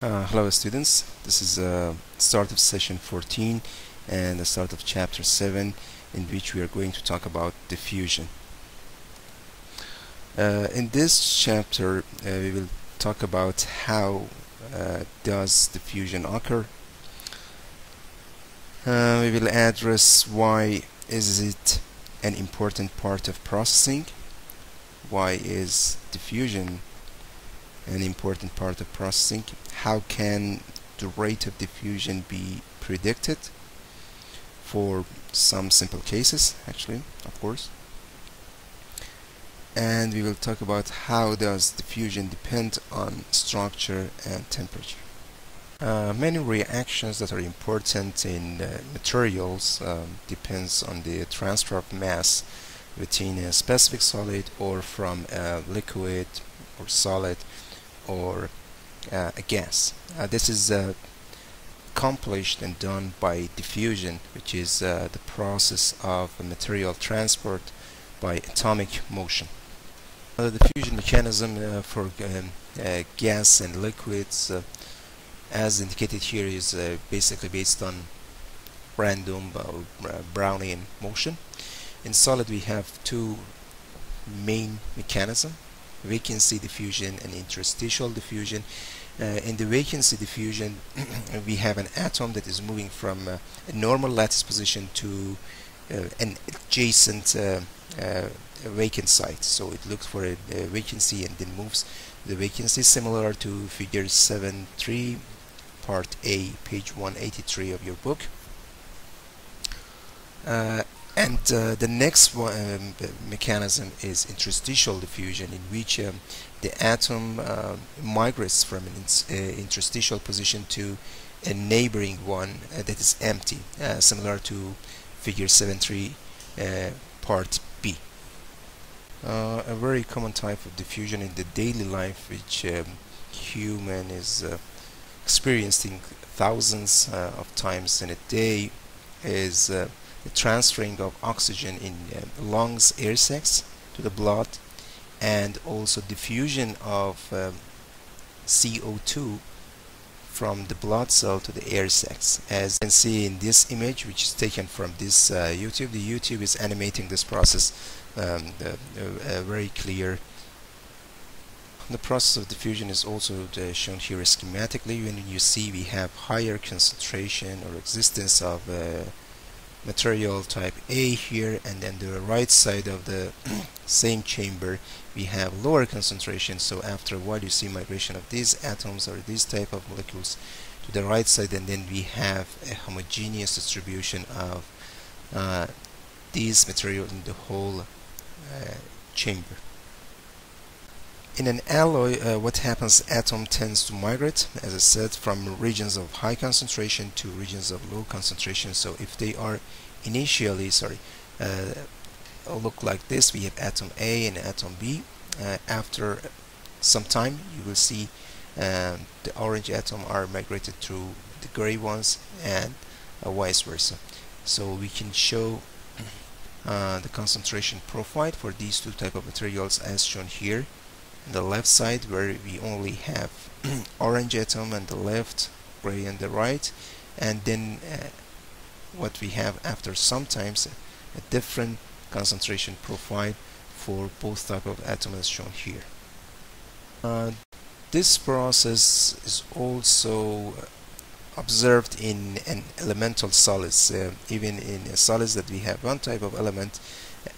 Uh, hello students, this is uh, start of session 14 and the start of chapter 7 in which we are going to talk about diffusion. Uh, in this chapter uh, we will talk about how uh, does diffusion occur. Uh, we will address why is it an important part of processing, why is diffusion an important part of processing. How can the rate of diffusion be predicted for some simple cases, actually, of course. And we will talk about how does diffusion depend on structure and temperature. Uh, many reactions that are important in uh, materials um, depends on the transfer of mass within a specific solid or from a liquid or solid or uh, a gas. Uh, this is uh, accomplished and done by diffusion, which is uh, the process of material transport by atomic motion. the diffusion mechanism uh, for um, uh, gas and liquids, as indicated here, is basically based on random Brownian motion. In solid, we have two main mechanisms vacancy diffusion and interstitial diffusion. Uh, in the vacancy diffusion, we have an atom that is moving from uh, a normal lattice position to uh, an adjacent uh, uh, vacant site. So it looks for a, a, vacancy and then moves the vacancy is similar to figure 7.3 part A page 183 of your book. And uh, the next one, um, mechanism is interstitial diffusion, in which um, the atom uh, migrates from an uh, interstitial position to a neighboring one uh, that is empty, uh, similar to figure 7.3 uh, part B. a very common type of diffusion in the daily life, which um, human is experiencing thousands of times in a day, is the transferring of oxygen in uh, lungs air sacs to the blood and also diffusion of um, CO2 from the blood cell to the air sacs. As you can see in this image which is taken from this uh, YouTube the YouTube is animating this process um, the, uh, very clear. The process of diffusion is also uh, shown here schematically. When you see we have higher concentration or existence of uh, material type A here and then the right side of the same chamber we have lower concentration. So after a while you see migration of these atoms or these type of molecules to the right side and then we have a homogeneous distribution of uh, these material in the whole uh, chamber in an alloy, uh, what happens, atom tends to migrate, as I said, from regions of high concentration to regions of low concentration. So if they are initially, sorry, uh, look like this, we have atom A and atom B. Uh, after some time, you will see um, the orange atom are migrated to the gray ones and uh, vice versa. So we can show uh, the concentration profile for these two type of materials as shown here the left side where we only have orange atom on the left gray on the right. And then uh, what we have after sometimes a, different concentration profile for both type of atom as shown here. Uh, this process is also observed in an elemental solids uh, even in a solids that we have one type of element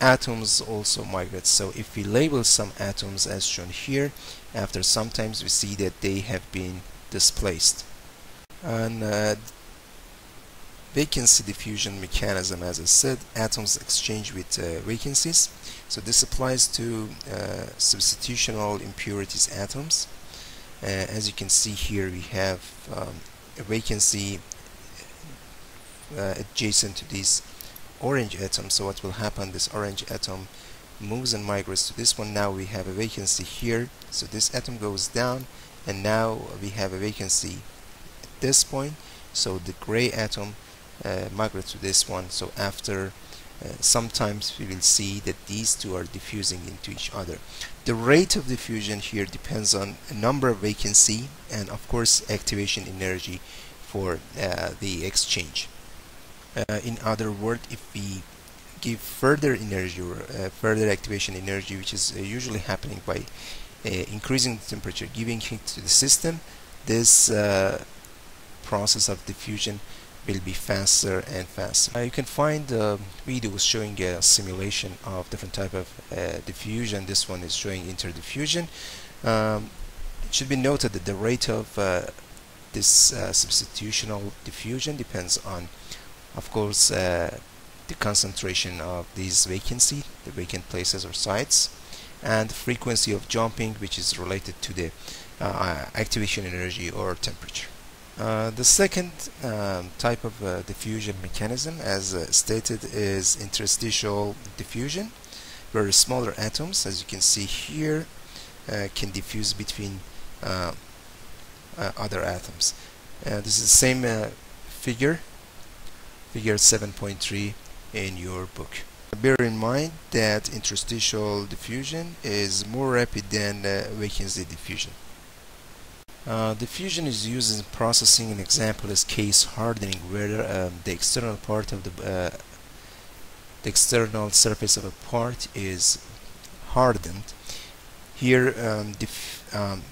atoms also migrate. So if we label some atoms as shown here after sometimes we see that they have been displaced. And uh, vacancy diffusion mechanism as I said atoms exchange with uh, vacancies. So this applies to uh, substitutional impurities atoms. Uh, as you can see here we have um, a vacancy uh, adjacent to these orange atom so what will happen this orange atom moves and migrates to this one now we have a vacancy here so this atom goes down and now we have a vacancy at this point so the gray atom uh, migrates to this one so after uh, sometimes we will see that these two are diffusing into each other. The rate of diffusion here depends on a number of vacancy and of course activation energy for uh, the exchange. Uh, in other words, if we give further energy or uh, further activation energy which is uh, usually happening by increasing the temperature giving heat to the system this process of diffusion will be faster and faster. Uh, you can find uh, videos showing a simulation of different type of uh, diffusion. This one is showing interdiffusion. Um, it should be noted that the rate of this substitutional diffusion depends on, of course, uh, the concentration of these vacancy, the vacant places or sites, and frequency of jumping, which is related to the activation energy or temperature. Uh, the second um, type of uh, diffusion mechanism as uh, stated is interstitial diffusion where smaller atoms as you can see here uh, can diffuse between uh, other atoms this is the same figure figure 7.3 in your book bear in mind that interstitial diffusion is more rapid than vacancy diffusion uh, diffusion is used in processing. An example is case hardening, where um, the external part of the uh, the external surface of a part is hardened. Here, um, um,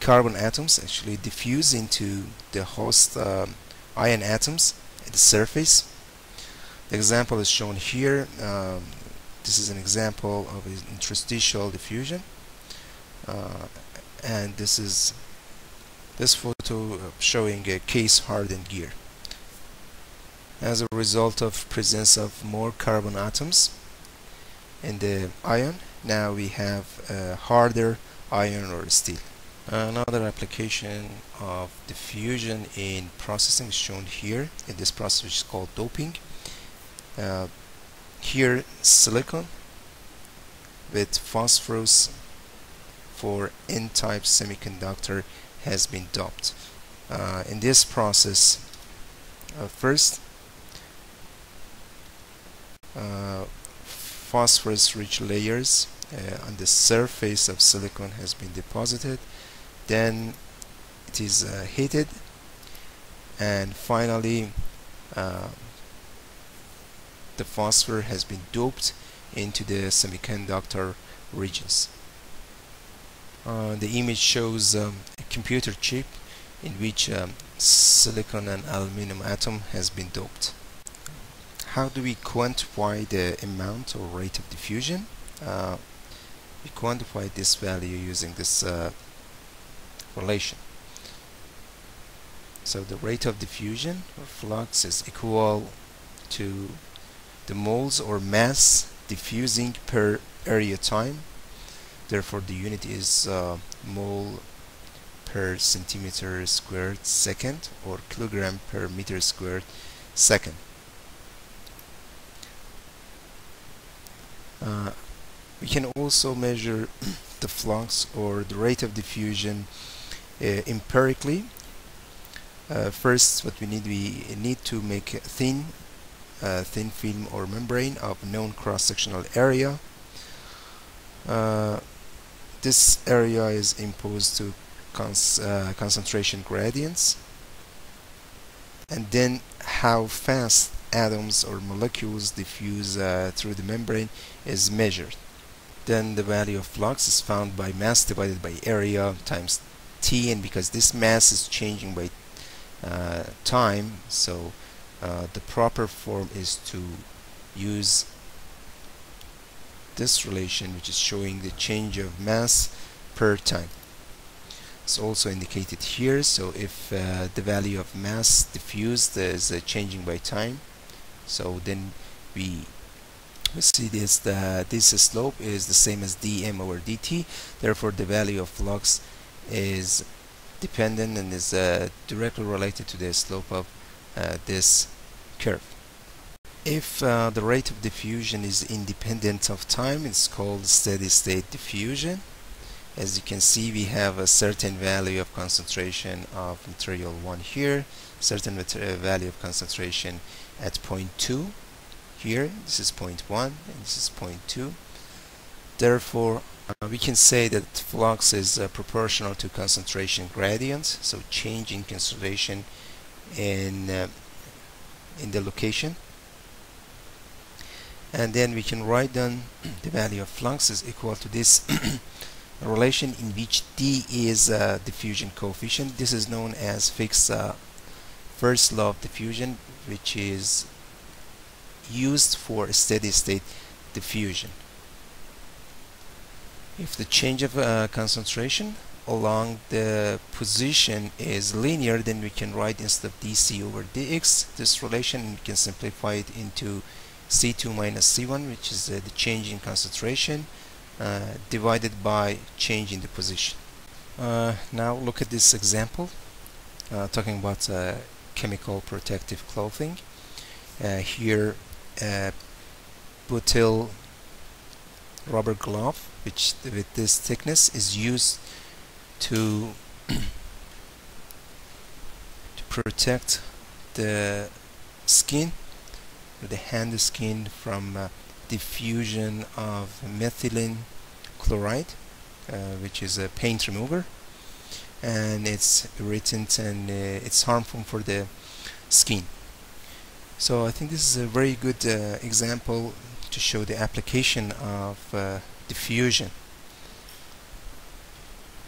carbon atoms actually diffuse into the host iron atoms at the surface. The example is shown here. Um, this is an example of interstitial diffusion. Uh, and this is this photo showing a case hardened gear as a result of presence of more carbon atoms in the ion now we have a harder iron or steel another application of diffusion in processing is shown here in this process which is called doping uh, here silicon with phosphorus for n-type semiconductor has been doped. Uh, in this process, uh, first, uh, phosphorus-rich layers uh, on the surface of silicon has been deposited. Then it is uh, heated, and finally, uh, the phosphor has been doped into the semiconductor regions. Uh, the image shows um, a computer chip in which um, silicon and aluminum atom has been doped. How do we quantify the amount or rate of diffusion? Uh, we quantify this value using this uh, relation. So the rate of diffusion or flux is equal to the moles or mass diffusing per area time therefore the unit is uh, mole per centimeter squared second or kilogram per meter squared second uh, we can also measure the flux or the rate of diffusion empirically. Uh, first what we need we need to make a thin uh, thin film or membrane of known cross-sectional area. Uh, this area is imposed to uh, concentration gradients. And then how fast atoms or molecules diffuse uh, through the membrane is measured. Then the value of flux is found by mass divided by area times t and because this mass is changing by uh, time so uh, the proper form is to use this relation which is showing the change of mass per time. It's also indicated here so if uh, the value of mass diffused is uh, changing by time so then we see this the this slope is the same as dm over dt therefore the value of flux is dependent and is uh, directly related to the slope of uh, this curve. If uh, the rate of diffusion is independent of time, it's called steady state diffusion. As you can see, we have a certain value of concentration of material 1 here, certain uh, value of concentration at point 2 here. This is 0.1 and this is 0.2 therefore uh, we can say that flux is uh, proportional to concentration gradient so change in concentration in uh, in the location. And then we can write down the value of flux is equal to this relation in which d is uh, diffusion coefficient. This is known as Fick's uh, first law of diffusion which is used for steady state diffusion if the change of uh, concentration along the position is linear then we can write instead of dc over dx. This relation we can simplify it into c2 minus c1 which is uh, the change in concentration uh, divided by change in the position. Uh, now look at this example uh, talking about uh, chemical protective clothing. Here butyl rubber glove which with this thickness is used to to protect the skin the hand skin from uh, diffusion of methylene chloride uh, which is a paint remover. And it's irritant and uh, it's harmful for the skin. So I think this is a very good uh, example to show the application of uh, diffusion.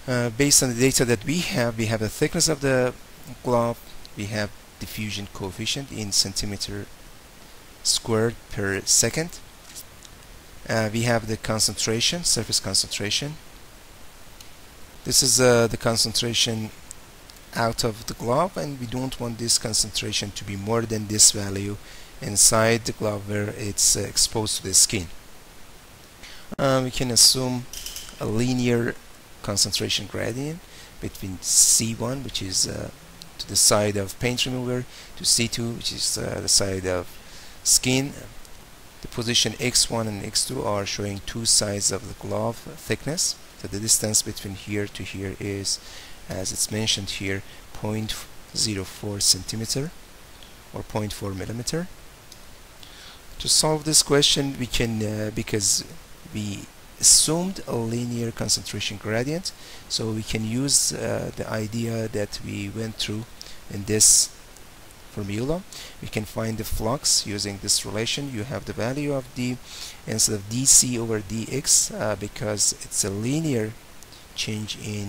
Uh, based on the data that we have, we have the thickness of the glove, we have diffusion coefficient in centimeter squared per second. Uh, we have the concentration, surface concentration. This is uh, the concentration out of the glove and we don't want this concentration to be more than this value inside the glove where it's uh, exposed to the skin. We can assume a linear concentration gradient between C1 which is uh, to the side of paint remover to C2 which is uh, the side of skin. The position x1 and x2 are showing two sides of the glove thickness. So the distance between here to here is as it's mentioned here 0.04 centimeter or 0.4 millimeter. To solve this question we can uh, because we assumed a linear concentration gradient. So we can use uh, the idea that we went through in this formula. We can find the flux using this relation. You have the value of d instead of dc over dx uh, because it's a linear change in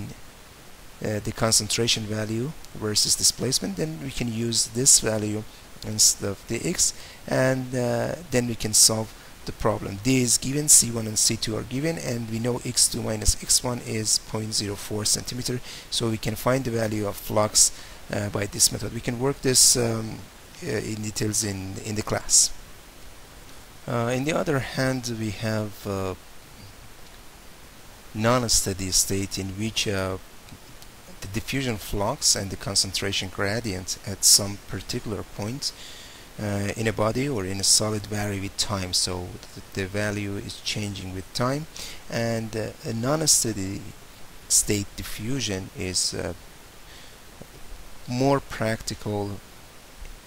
uh, the concentration value versus displacement. Then we can use this value instead of dx and uh, then we can solve the problem. D is given c1 and c2 are given and we know x2 minus x1 is 0.04 centimeter. So we can find the value of flux uh, by this method. We can work this um, uh, in details in in the class. Uh, in the other hand we have uh, non-steady state in which uh, the diffusion flux and the concentration gradient at some particular point uh, in a body or in a solid vary with time so the, the value is changing with time and uh, a non-steady state diffusion is uh, more practical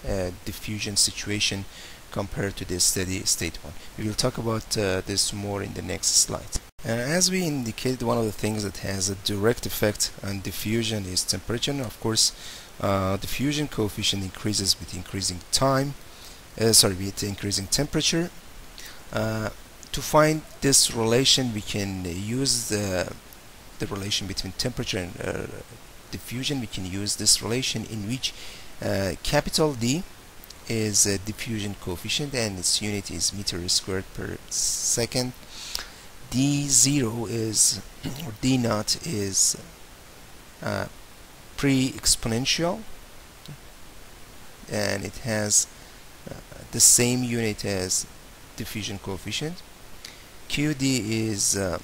uh, diffusion situation compared to the steady state one. We will talk about uh, this more in the next slide. As we indicated, one of the things that has a direct effect on diffusion is temperature. Of course, uh, diffusion coefficient increases with increasing time, uh, sorry, with increasing temperature. Uh, to find this relation, we can use the, the relation between temperature and uh, diffusion. We can use this relation in which uh, capital D is a diffusion coefficient and its unit is meter squared per second d0 is or d naught is uh, pre-exponential. And it has uh, the same unit as diffusion coefficient. Qd is uh,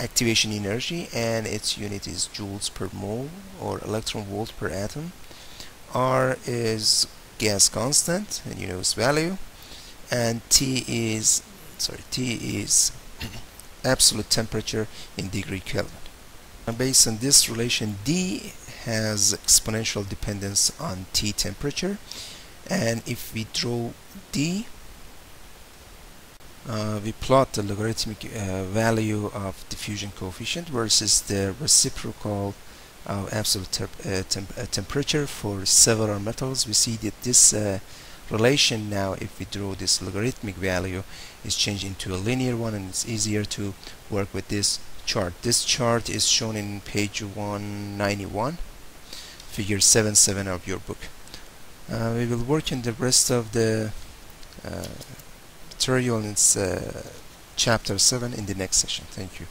activation energy and its unit is joules per mole or electron volt per atom. R is gas constant and you know its value. And t is sorry t is absolute temperature in degree Kelvin. And based on this relation, D has exponential dependence on T temperature. And if we draw D uh, we plot the logarithmic uh, value of diffusion coefficient versus the reciprocal uh, absolute uh, temp uh, temperature for several metals. We see that this uh, relation now, if we draw this logarithmic value, is changed into a linear one and it's easier to work with this chart. This chart is shown in page 191, figure 77 of your book. we will work in the rest of the material in uh, chapter 7 in the next session. Thank you.